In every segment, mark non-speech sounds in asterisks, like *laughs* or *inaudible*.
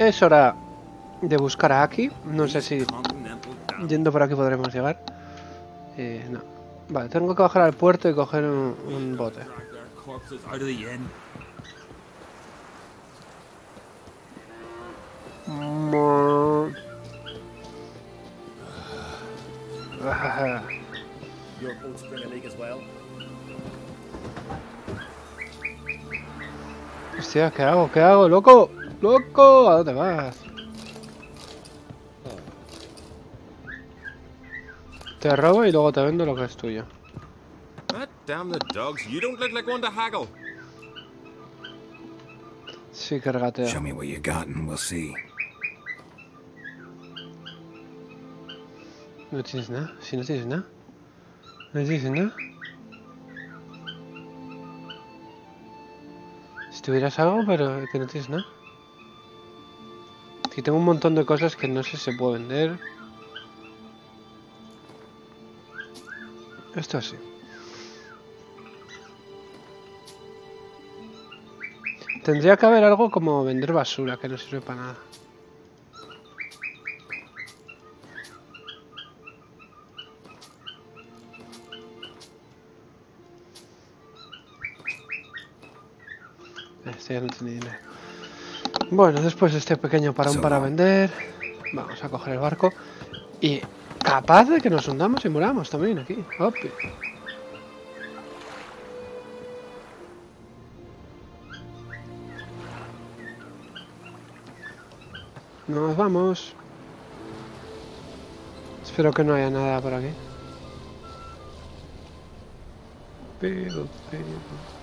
Es hora de buscar a Aki. No sé si yendo por aquí podremos llegar. Eh, no. Vale, tengo que bajar al puerto y coger un, un bote. Hostia, ¿qué hago? ¿Qué hago? ¡Loco! ¡Loco! ¿A dónde vas? Te robo y luego te vendo lo que es tuyo. Sí. Show me what you got and we'll see. No tienes nada. Si no tienes nada. No tienes nada. Si tuvieras algo, pero que no tienes nada. Aquí tengo un montón de cosas que no sé si se puede vender. Esto sí. Tendría que haber algo como vender basura, que no sirve para nada. Este ya no tiene dinero. Bueno, después de este pequeño parón para vender, vamos a coger el barco y capaz de que nos hundamos y muramos también aquí. Opi. Nos vamos. Espero que no haya nada por aquí. Pero, pero...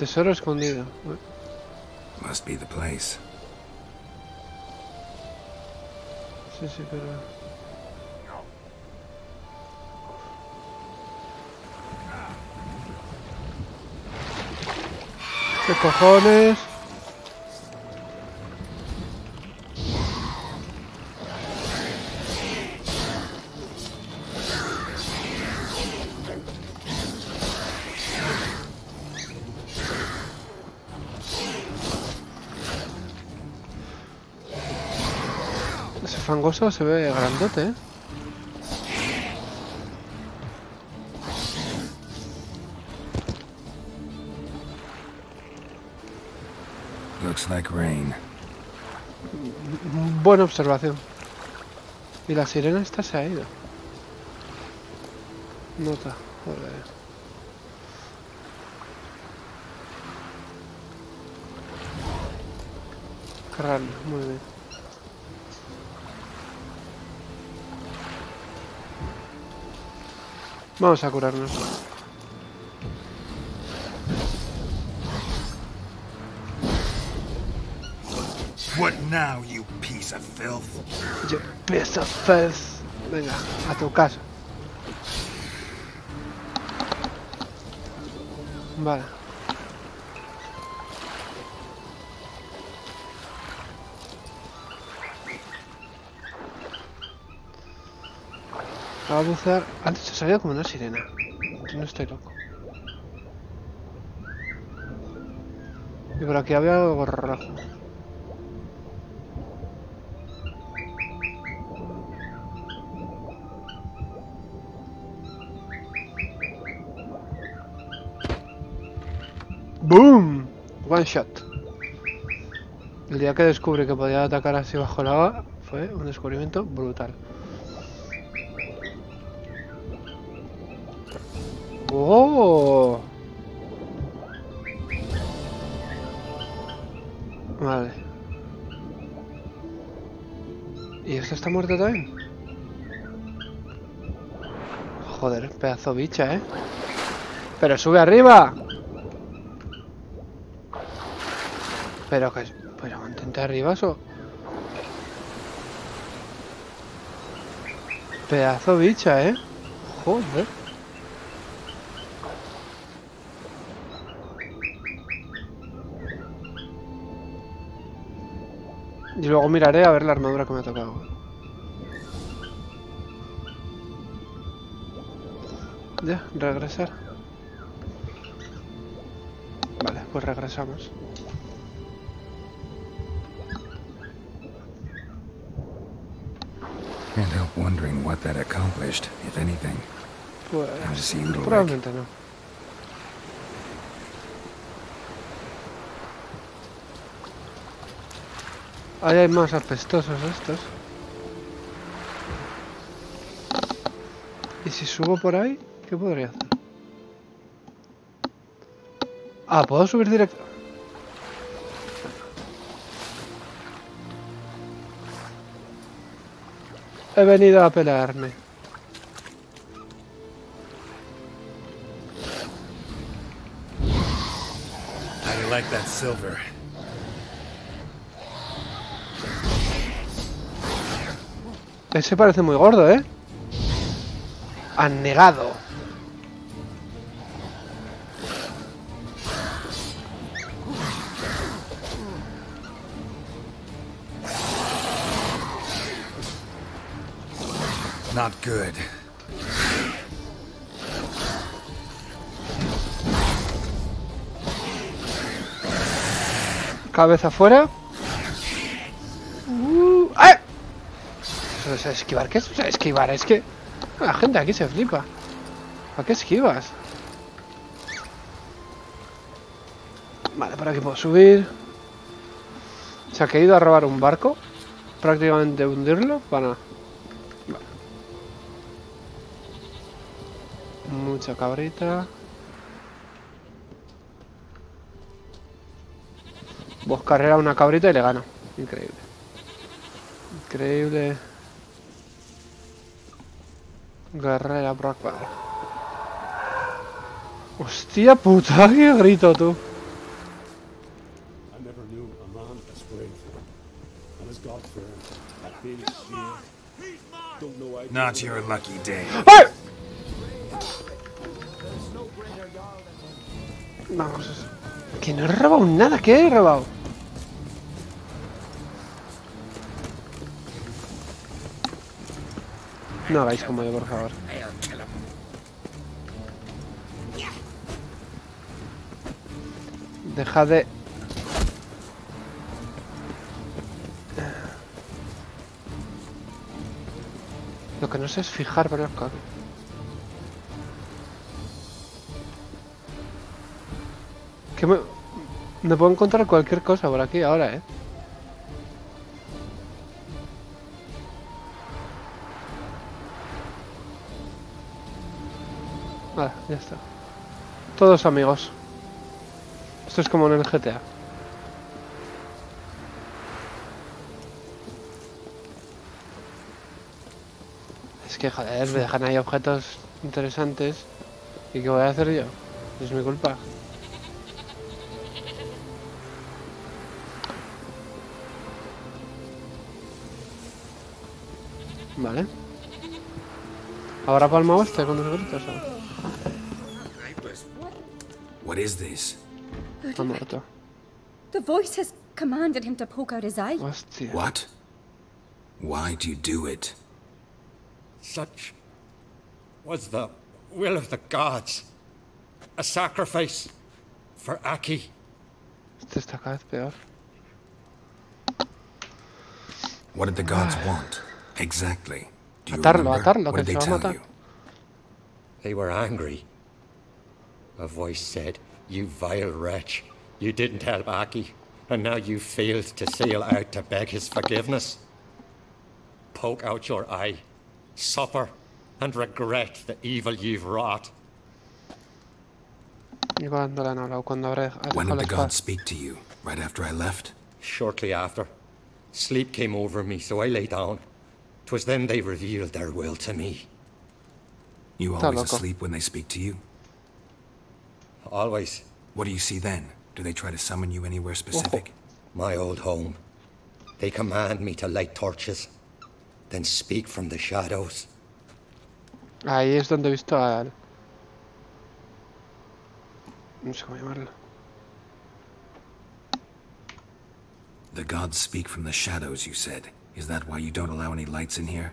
Tesoro escondido. Must be the place. Sí, sí, pero... ¿Qué cojones? Ese fangoso se ve grandote, ¿eh? Looks like rain. Buena observación. Y la sirena esta se ha ido. Nota, joder. Carrano, muy bien. Vamos a curarnos. What now, you piece of filth? You piece of filth. Venga, a tu casa. Vale. A bucear. Antes se salido como una sirena. No estoy loco. Y por aquí había algo rojo. ¡Boom! One shot. El día que descubrí que podía atacar así bajo el agua fue un descubrimiento brutal. ¡Oh! Vale. ¿Y esta está muerta también? Joder, pedazo bicha, ¿eh? ¡Pero sube arriba! Pero que... Pero mantente arriba, eso... Pedazo bicha, ¿eh? Joder. Y luego miraré a ver la armadura que me ha tocado. Ya, regresar. Vale, pues regresamos. Can't help wondering what that accomplished, if anything. Pues, probablemente no. Ahí hay más apestosos estos. ¿Y si subo por ahí? ¿Qué podría hacer? Ah, ¿puedo subir directo? He venido a pelearme. You like that silver? Ese parece muy gordo, ¿eh? Anegado. Not good. Cabeza afuera. Eso es esquivar. ¿Qué es esquivar? Es que la gente aquí se flipa. ¿A qué esquivas? Vale, por aquí puedo subir. O sea, que he ido a robar un barco. Prácticamente hundirlo para... Vale. Mucha cabrita. Vos carrera una cabrita y le gano. Increíble. Increíble. Guerrera acá. Hostia puta, *laughs* qué grito tú. I never knew a man as brave and as God fearing. At his fear. Don't know I Not your lucky day. ¡Ay! Vamos. Que no he robado nada, ¿qué he robado? No hagáis como yo, por favor. Deja de... Lo que no sé es fijar, pero es claro. Que me... me puedo encontrar cualquier cosa por aquí ahora, ¿eh? Ya está. Todos amigos. Esto es como en el GTA. Es que, joder, me dejan ahí objetos interesantes. ¿Y qué voy a hacer yo? Es mi culpa. Vale. ¿Ahora palma este con los gritos? o? What is this? Está. The voice has commanded him to poke out his eye. What? Why do you do it? Such was the will of the gods. A sacrifice for Aki. Este está cada vez peor. What did the gods want? Exactly. Do you Atarlo, remember? atarlo, What did they tell you? They were angry. A voice said, You vile wretch, you didn't help Aki, and now you failed to sail out to beg his forgiveness. Poke out your eye, suffer, and regret the evil you've wrought. ¿Y cuándo le han hablado? ¿Cuándo habré When did la the gods speak to you? Right after I left? Shortly after, sleep came over me, so I lay down. 'Twas then they revealed their will to me. You always loco. asleep when they speak to you? Always What do you see then? Do they try to summon you anywhere specific? Oh, my old home. They command me to light torches, then speak from the shadows. Ahí es donde he visto al... No sé cómo llamarlo. The gods speak from the shadows, you said. Is that why you don't allow any lights in here?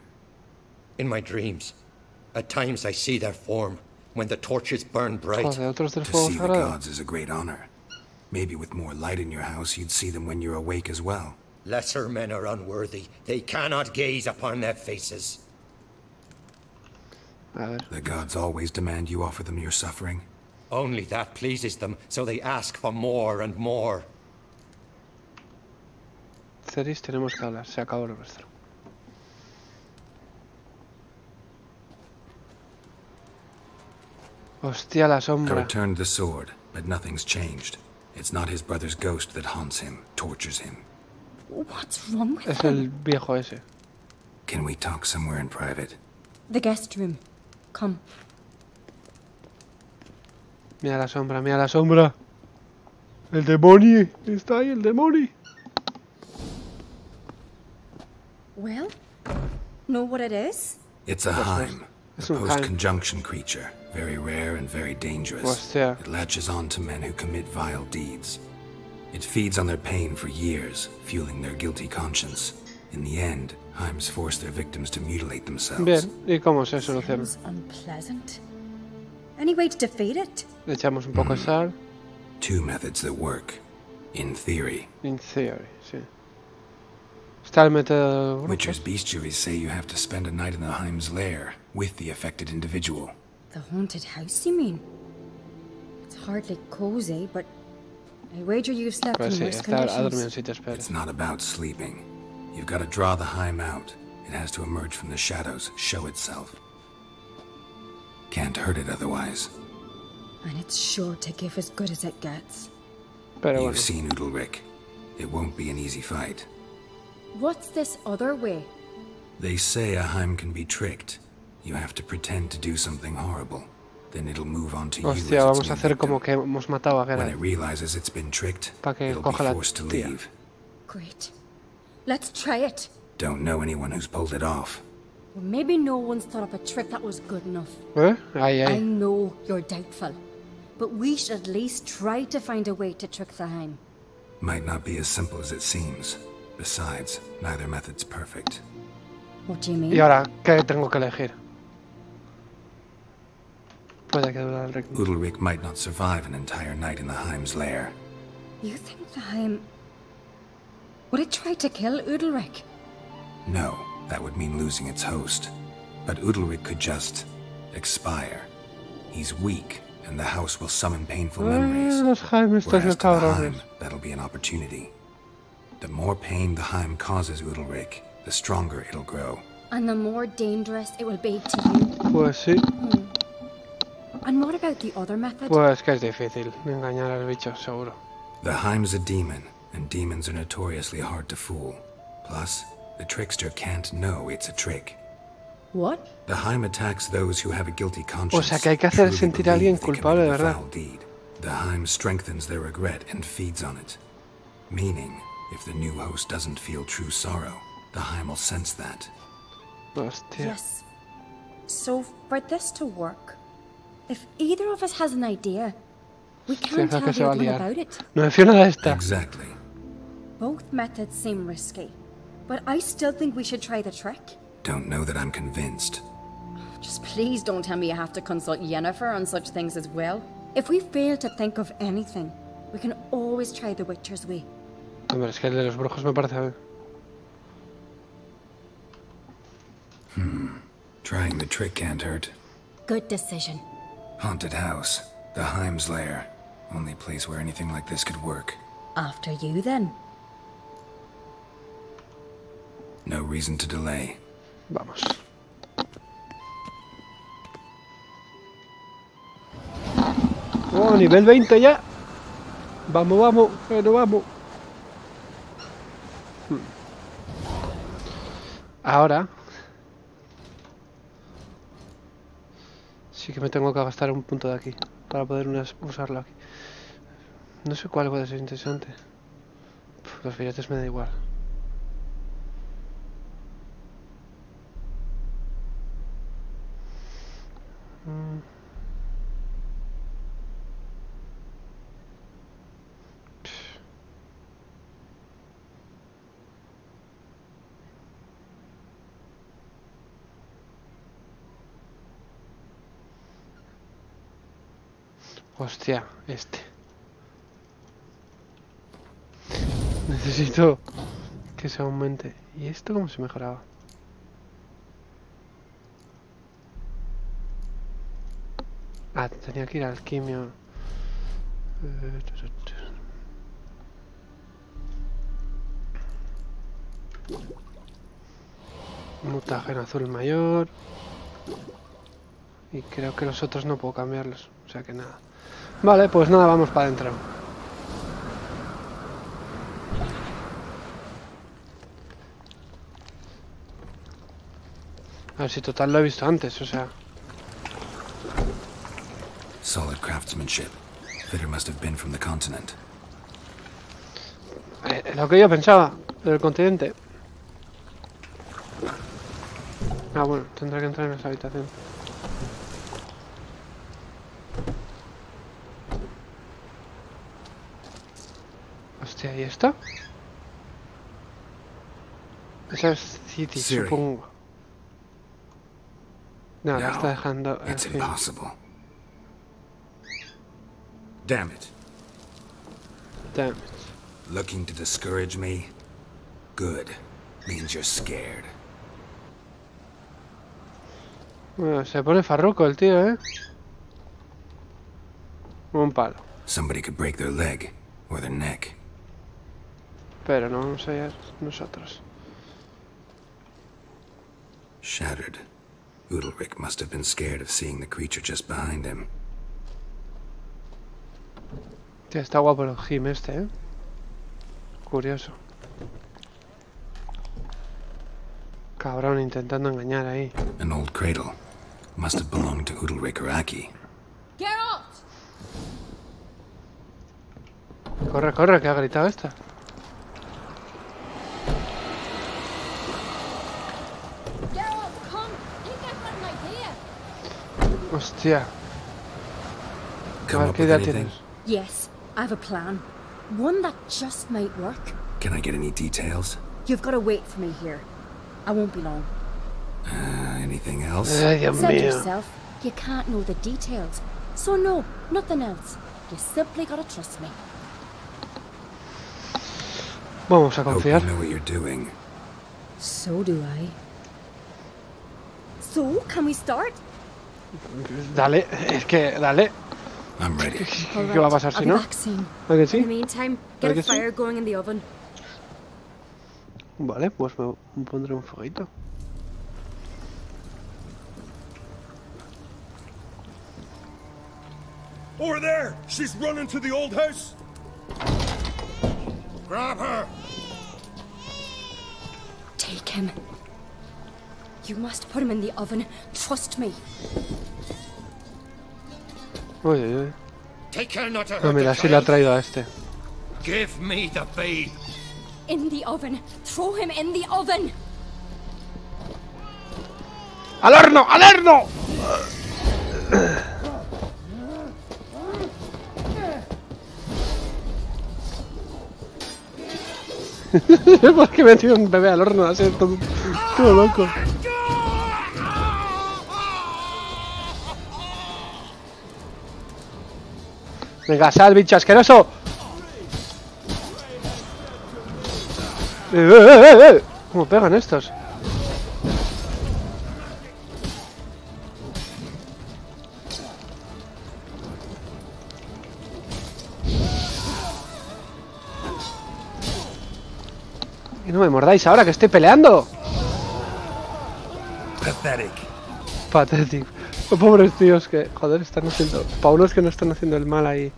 In my dreams, at times I see their form, when the torches burn bright. Joder, otros del To see the gods is a great honor. Maybe with more light in your house, you'd see them when you're awake as well. Lesser men are unworthy. They cannot gaze upon their faces. The gods always demand you offer them your suffering. Only that pleases them, so they ask for more and more. Ceris, tenemos que hablar. Se acabó lo nuestro. Hostia, la I sombra. returned the sword, but nothing's changed. It's not his brother's ghost that haunts him, tortures him. What's wrong with Es them? el viejo ese. Can we talk somewhere in private? The guest room. Come. Mira la sombra, mira la sombra. El demonio. Está ahí el demonio. Well, know what it is? It's a Heim, a es un Heim. post-conjunction creature, very rare and very dangerous. Hostia. It latches on to men who commit vile deeds. It feeds on their pain for years, fueling their guilty conscience. In the end, Heims force their victims to mutilate themselves. Bien, ¿y cómo se soluciona? Unpleasant. Any way to defeat it? Le echamos un poco de mm. sal. Two methods that work, in theory. In theory, sí. Está el método Witcher's bestiaries say you have to spend a night in the Heim's lair with the affected individual. The haunted house, you mean? It's hardly cozy, but I wager you've slept Pues in sí, worse está, ha dormido en conditions. It's not about sleeping. You've got to draw the Heim out. It has to emerge from the shadows, show itself. Can't hurt it otherwise. And it's sure to give as good as it gets. Pero You've bueno, seen Udalric. It won't be an easy fight. What's this other way? They say a Heim can be tricked. You have to pretend to do something horrible. Then it'll move on to you as hostia, its vamos a hacer como que hemos matado a When it realizes it's been tricked, que it'll be coja la forced to leave. Great. Let's try it. Don't know anyone who's pulled it off. Well, maybe no one's thought up a trick that was good enough. ¿Eh? Ahí, I know you're doubtful. But we should at least try to find a way to trick the Heim. Might not be as simple as it seems. Besides, neither method's perfect. What do you mean? Y ahora, ¿qué tengo que elegir? Puede que dure el ritmo. Might not survive an entire night in the Heim's lair. You think the Heim... Would it try to kill Udalric? No, that would mean losing its host. But Udalric could just expire. He's weak, and the house will summon painful eh, memories. Los Jaime Whereas to the. Heim, that'll be an opportunity. The more pain the Heim causes Udalric, the stronger it'll grow. And the more dangerous it will be to you. Pues sí, mm. And what about the other method? pues que es difícil engañar al bicho, seguro. The Heim's a demon, and demons are notoriously hard to fool. Plus, the trickster can't know it's a trick. What? The Heim attacks those who have a guilty conscience. sea, que hay que hacer truly sentir a alguien believe culpable de a verdad. foul deed. The Heim strengthens their regret and feeds on it. Meaning, if the new host doesn't feel true sorrow, the Heim will sense that. Hostia. Yes. So, for this to work, if either of us has an idea, we can't Hostia, tell que se va a the other about it. No me fío nada de esta. Exactly. Both methods seem risky, but I still think we should try the trick. Don't know that I'm convinced. Just please don't tell me you have to consult Yennefer on such things as well. If we fail to think of anything, we can always try the Witcher's way. Hombre, es que el de los brujos me parece... Hmm. Trying the trick can't hurt. Good decision. Haunted house. The Heim's lair. Only place where anything like this could work. After you, then. No reason to delay. Vamos. Oh, nivel 20 ya. Vamos, vamos, pero vamos. Hmm. Ahora. Sí que me tengo que gastar un punto de aquí. Para poder unas- usarlo aquí. No sé cuál puede ser interesante. Los billetes me da igual. Hostia, este. Necesito que se aumente. ¿Y esto cómo se mejoraba? Ah, tenía que ir al quimio. Mutagen azul mayor. Y creo que los otros no puedo cambiarlos. O sea que nada. Vale, pues nada, vamos para adentro. A ver si total lo he visto antes, o sea. Solid craftsmanship. Fitter must have been from the continent. eh, lo que yo pensaba del continente. Ah, bueno, tendré que entrar en esa habitación. Hostia, ¿y esto? Esa es City, Siri. supongo. No, No, está dejando. It's fin. impossible. Damn it. Damn it. Looking to discourage me? Good. Means you're scared. Bueno, se pone farruco el tío, ¿eh? Un palo. Somebody could break their leg or their neck. Pero no vamos a ir nosotros. Shattered. Udalric must have been scared of seeing the creature just behind him. Tío, está guapo el Jim este, ¿eh? Curioso. Cabrón, intentando engañar ahí. An old cradle. Must have belonged to Udalric or Aki. Geralt! Corre, corre, que ha gritado esta. Hostia, a Come ver up qué with anything? Yes, I have a plan. One that just might work. Can I get any details? You've got to wait for me here. I won't be long. Uh, anything else? Ay, Dios Said mío. yourself, you can't know the details. So no, nothing else. You simply gotta trust me. Vamos a Hope you know what you're doing. So do I. So, can we start? Dale, es que dale. I'm ready. ¿Qué, qué va a pasar si no? back soon. ¿A que In the sí? meantime, ¿A get que a sí? fire going in the oven. Vale, pues me me pondré un fueguito. Over there! She's running to the old house! Grab her! Take him. You must put him in the oven. Trust me. Uy, uy, uy. Take care not to hurt No, mira, sí le ha traído a este. Give me the babe. In the oven. Throw him in the oven. ¡Al horno! ¡Al horno! *laughs* ¿Por qué metido un bebé al horno? Así todo, todo loco. Venga, sal, bicho asqueroso. Eh, eh, eh, eh. ¿Cómo pegan estos? Y no me mordáis ahora que estoy peleando. Pathetic. Pobres tíos que, joder, están haciendo. Para que no están haciendo el mal ahí.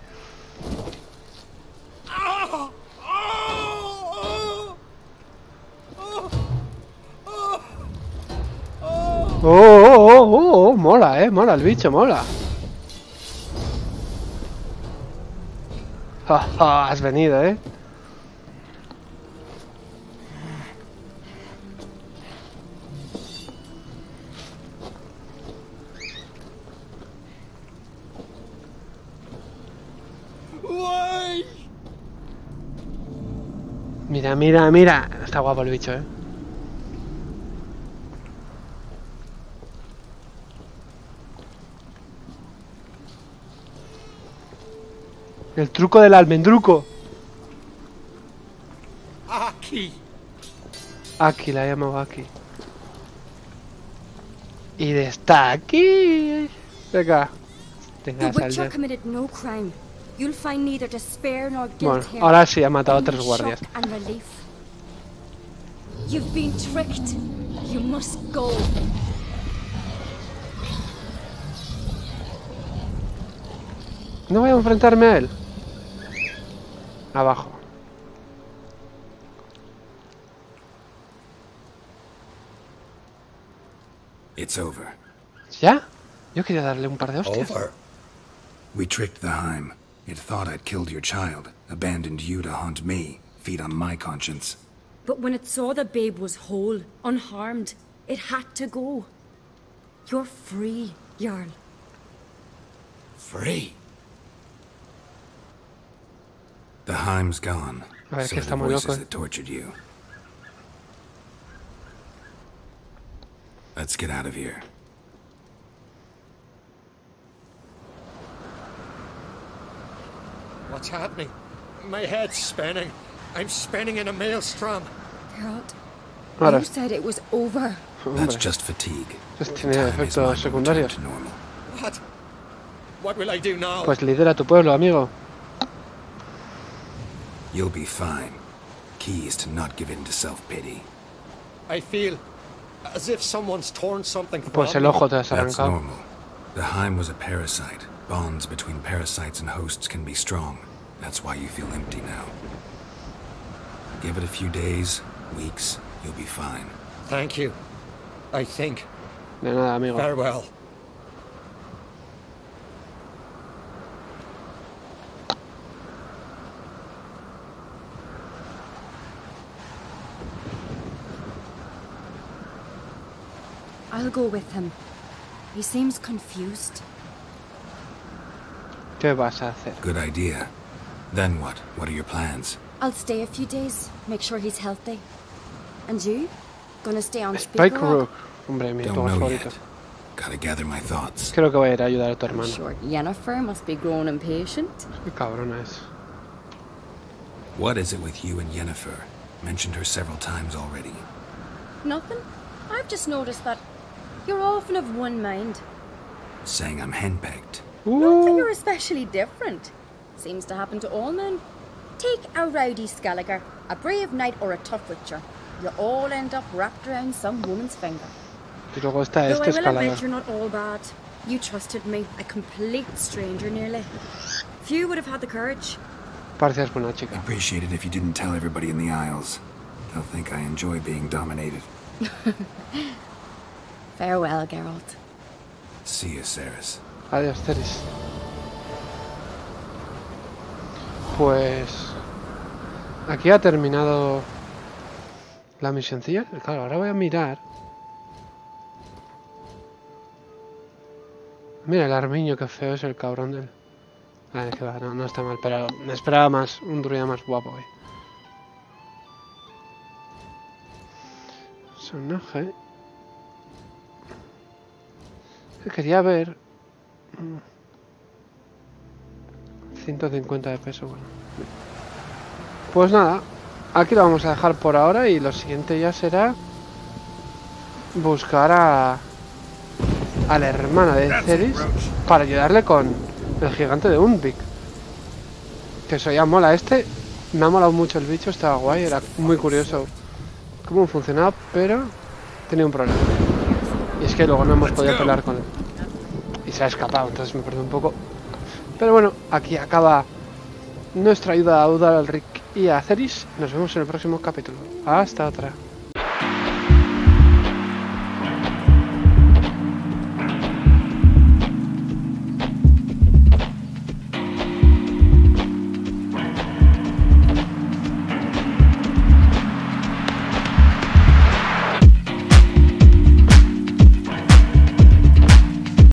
Oh, oh, oh, oh, oh, mola, eh, mola el bicho, mola. Has venido, eh. Mira, mira. Está guapo el bicho, eh. El truco del almendruco. Aki! Aquí la llamo aquí. Y de está aquí. Venga. The Venga, sal Witcher ya. committed no crime. You'll find neither despair nor guilt Bueno, here. ahora sí ha matado a tres guardias. shock and relief. You've been tricked. You must go. No voy a enfrentarme a él. Abajo. It's over. ¿Ya? Yo quería darle un par de hostias. Over. We tricked the Heim. It thought I'd killed your child, abandoned you to haunt me, feed on my conscience. But when it saw the babe was whole, unharmed, it had to go. You're free, Jarl. Free. The Heim's gone. A ver, so que the voices loco. that tortured you. Let's get out of here. What's happening? My head's spinning. I'm spinning in a maelstrom. Geralt, Ahora, you said it was over. That's just fatigue. Esto The tiene time is efectos mine to secundarios. normal. What? What will I do now? Pues lidera tu pueblo, amigo. You'll be fine. Key is to not give in to self-pity. I feel as if someone's torn something from Pues el ojo te has That's normal. The Heim was a parasite. Bonds between parasites and hosts can be strong. That's why you feel empty now. Give it a few days, weeks, you'll be fine. Thank you. I think. De nada, uh, amigo. Farewell. I'll go with him. He seems confused. ¿Qué vas a hacer? Good idea. Then what? What are your plans? I'll stay a few days, make sure he's healthy. And you? Gonna stay on Spike Speaker Rook. Hombre, mi Don't know favorito. yet. Gotta gather my thoughts. Creo que voy a ir a ayudar a tu I'm hermano. sure Yennefer must be growing impatient. Qué cabrona es. What is it with you and Yennefer? Mentioned her several times already. Nothing. I've just noticed that you're often of one mind. Saying I'm henpecked. Not that you're especially different. Seems to happen to all men. Take a rowdy Skelliger, a brave knight, or a tough witcher. You all end up wrapped around some woman's finger. y luego está Though este I will admit you're not all bad. You trusted me, a complete stranger nearly. Few would have had the courage. Pareces buena chica. Appreciate it if you didn't tell everybody in the Isles. They'll think I enjoy being dominated. *laughs* Farewell, Geralt. See you, Ceres. Adiós, Ceris. Pues... Aquí ha terminado la misioncilla. Claro, ahora voy a mirar. Mira el armiño, qué feo es el cabrón del... Ah, es que va, no, está mal, pero me esperaba más, un druida más guapo hoy. Personaje... Que quería ver... mm, 150 de peso, bueno. Pues nada, aquí lo vamos a dejar por ahora y lo siguiente ya será buscar a a la hermana de Ceris para ayudarle con el gigante de Undvik. Que eso ya mola. Este me ha molado mucho el bicho, estaba guay, era muy curioso cómo funcionaba, pero tenía un problema. Y es que luego no hemos podido pelear con él. Y se ha escapado, entonces me perdí un poco. Pero bueno, aquí acaba nuestra ayuda a Udal, al Rick y a Ceris. Nos vemos en el próximo capítulo. Hasta otra.